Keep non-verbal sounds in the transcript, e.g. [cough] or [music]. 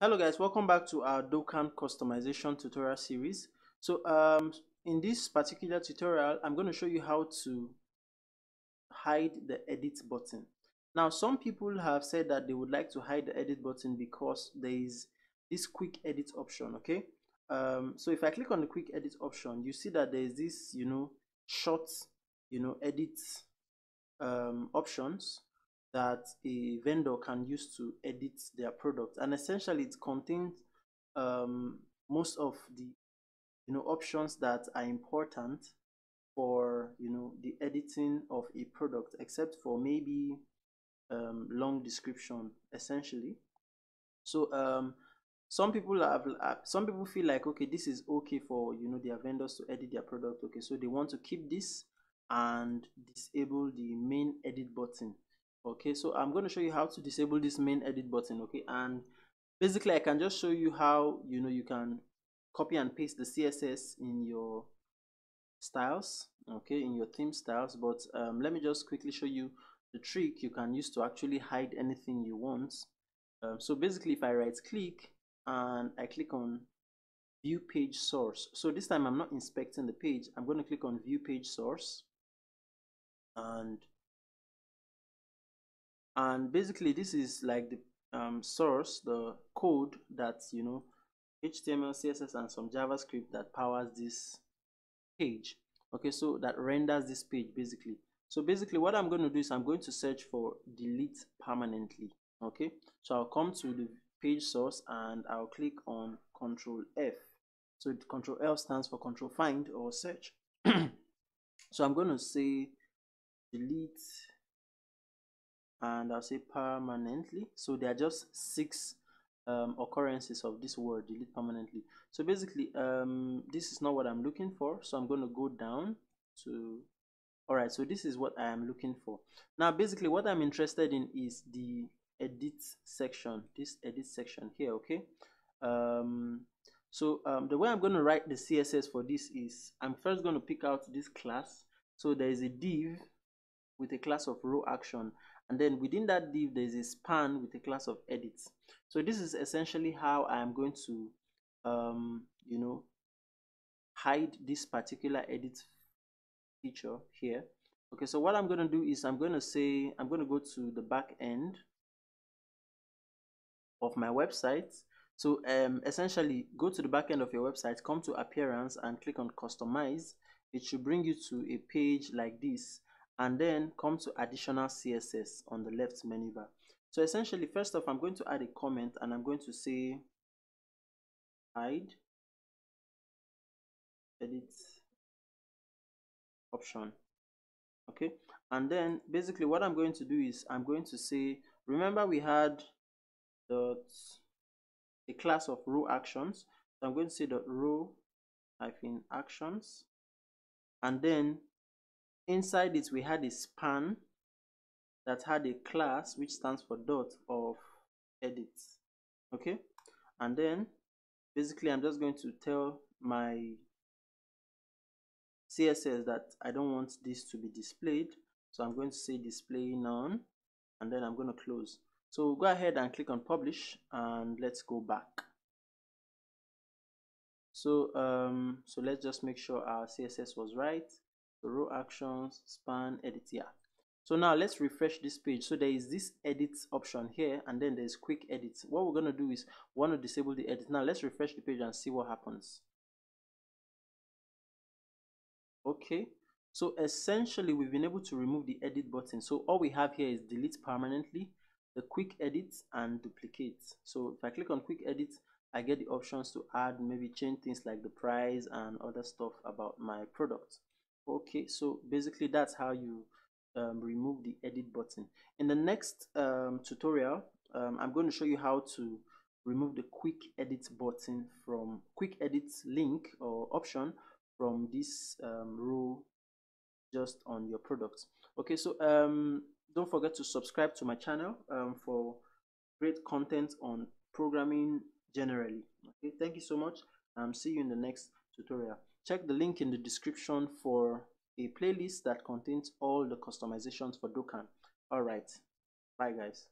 hello guys. Welcome back to our Dokan customization tutorial series. So um in this particular tutorial i'm going to show you how to hide the edit button. Now some people have said that they would like to hide the edit button because there is this quick edit option okay? Um so if i click on the quick edit option you see that there is this you know short you know edit um options that a vendor can use to edit their product. And essentially it contains um, most of the you know options that are important for you know the editing of a product except for maybe um, long description essentially. So um, some people have uh, some people feel like okay this is okay for you know their vendors to edit their product okay so they want to keep this and disable the main edit button okay so i'm going to show you how to disable this main edit button okay? And basically i can just show you how you know you can copy and paste the css in your styles okay in your theme styles. But um, let me just quickly show you the trick you can use to actually hide anything you want. Um, so basically if i right click and i click on view page source so this time i'm not inspecting the page i'm going to click on view page source. And and basically this is like the um, source the code that you know html css and some javascript that powers this page. Okay so that renders this page basically. So basically what i'm going to do is i'm going to search for delete permanently. Okay so i'll come to the page source and i'll click on control f. So control l stands for control find or search. [clears throat] So i'm going to say delete and I'll say permanently. So there are just six um, occurrences of this word delete permanently. So basically, um, this is not what I'm looking for. So I'm going to go down to, all right, so this is what I am looking for. Now, basically what I'm interested in is the edit section, this edit section here, okay? Um, so um, the way I'm going to write the CSS for this is I'm first going to pick out this class. So there is a div with a class of row action and then within that div there is a span with a class of edits. So this is essentially how i am going to um you know hide this particular edit feature here. Okay so what i'm going to do is i'm going to say i'm going to go to the back end of my website. So um essentially go to the back end of your website come to appearance and click on customize. It should bring you to a page like this and then come to additional css on the left menu bar so essentially first off i'm going to add a comment and i'm going to say hide edit option. Okay? And then basically what i'm going to do is i'm going to say remember we had the a class of row actions. So i'm going to say the row hyphen actions. And then inside it we had a span that had a class which stands for dot of edits okay? And then basically i'm just going to tell my css that i don't want this to be displayed. So i'm going to say display none and then i'm going to close. So go ahead and click on publish and let's go back. So um so let's just make sure our css was right row actions span edit yeah. So now let's refresh this page. So there is this edit option here and then there's quick edit. What we're going to do is we want to disable the edit. Now let's refresh the page and see what happens. Okay. So essentially we've been able to remove the edit button. So all we have here is delete permanently the quick edit and duplicate. So if i click on quick edit i get the options to add maybe change things like the price and other stuff about my product okay so basically that's how you um, remove the edit button. In the next um, tutorial um, I'm going to show you how to remove the quick edit button from quick edit link or option from this um, row just on your products okay so um, don't forget to subscribe to my channel um, for great content on programming generally. Okay thank you so much. Um see you in the next tutorial Check the link in the description for a playlist that contains all the customizations for Dokan. Alright, bye guys.